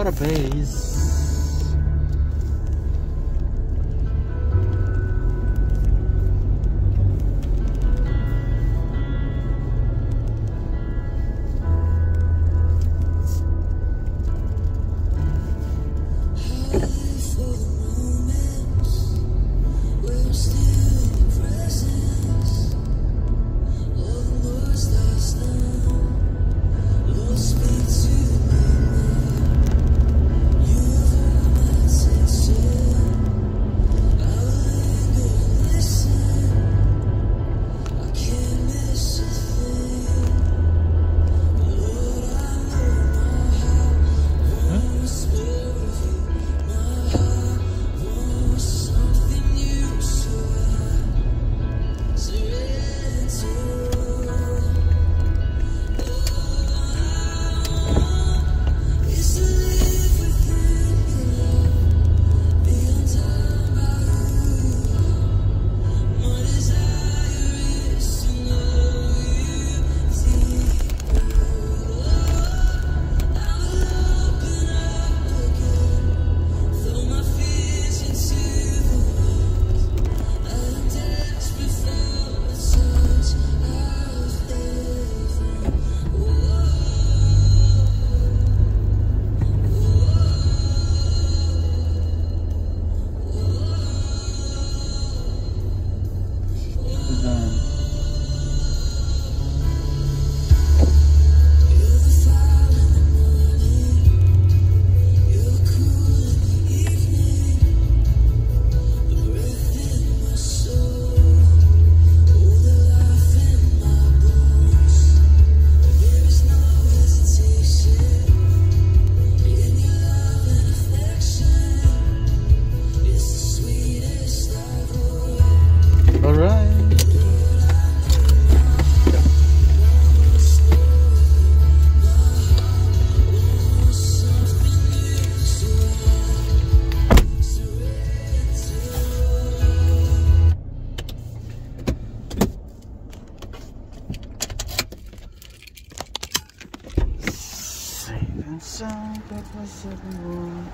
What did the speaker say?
Bora, pés. So but was everyone.